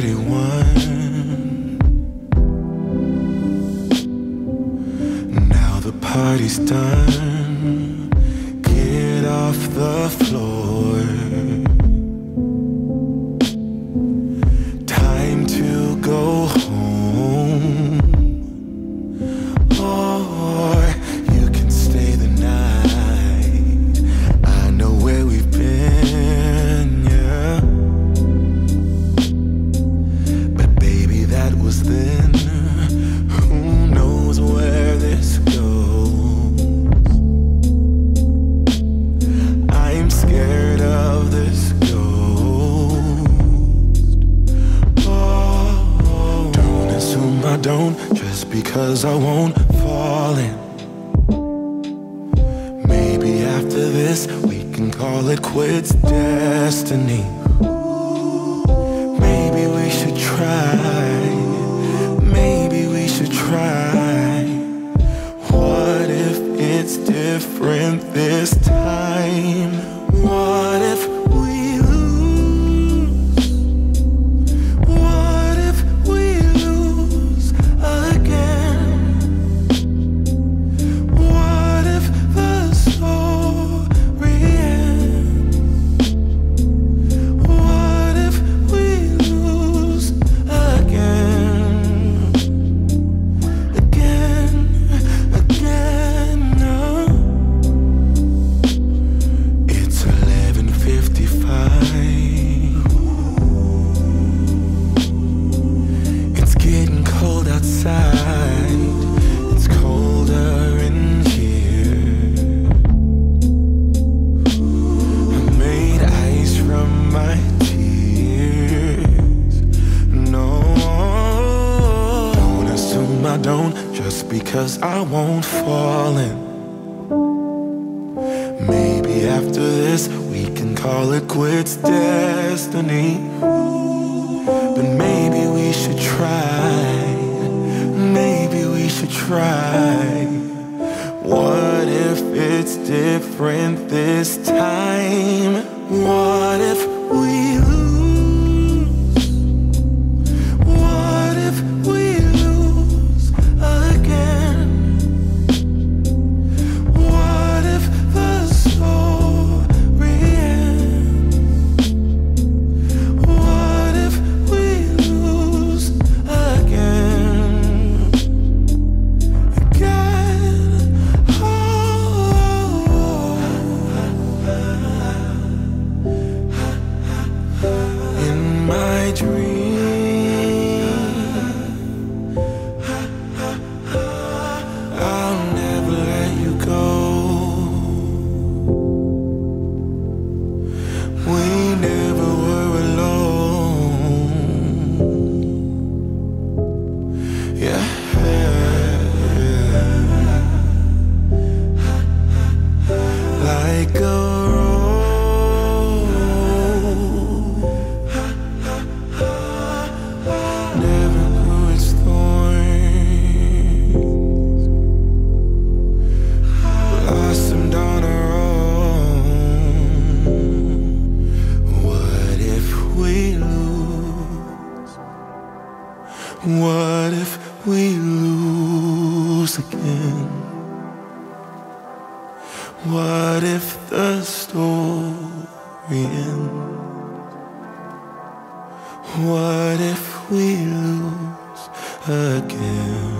pretty one. Now the party's done. Get off the floor. Because I won't fall in. Maybe after this we can call it quits destiny. Maybe we should try. Try. What if it's different this time? I don't just because I won't fall in. Maybe after this we can call it quits destiny. But maybe we should try. Maybe we should try. What if it's different this time? What What if we lose again? What if the story ends? What if we lose again?